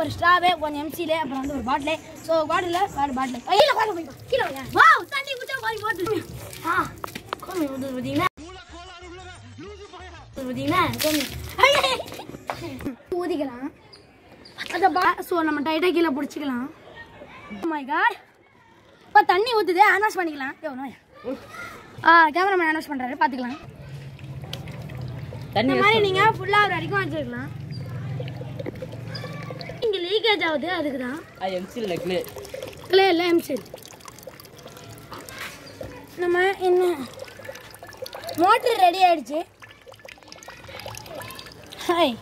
ஒரு ஸ்ட்ராவே கொஞ்சம் எம்சில அப்புறம் வந்து ஒரு பாட்டில் ஸோ பாட்டில் வேறு பாட்டில் கீழே கீழே தண்ணி குடிச்சா போட்டு ஆ கோமி வந்து பார்த்தீங்கன்னா பார்த்தீங்கன்னா ஊதிக்கலாம். பா ஸோ நம்ம டைட்டாக கீழே பிடிச்சிக்கலாம். மை காட் இப்போ தண்ணி ஊற்றுது அனௌன்ஸ் பண்ணிக்கலாம். யோ கேமராமேன் அனௌன்ஸ் பண்ணுறாரு பார்த்துக்கலாம் இந்த மாதிரி நீங்கள் ஃபுல்லாக ஒரு வரைக்கும் வச்சுருக்கலாம் இங்கே லீக்கேஜ் ஆகுது அதுக்கு தான். எம்சில் நெக்லே இல்லை இல்லை எம்செல் நம்ம என்ன? மோட்ரு ரெடி ஆயிடுச்சு. ஹாய்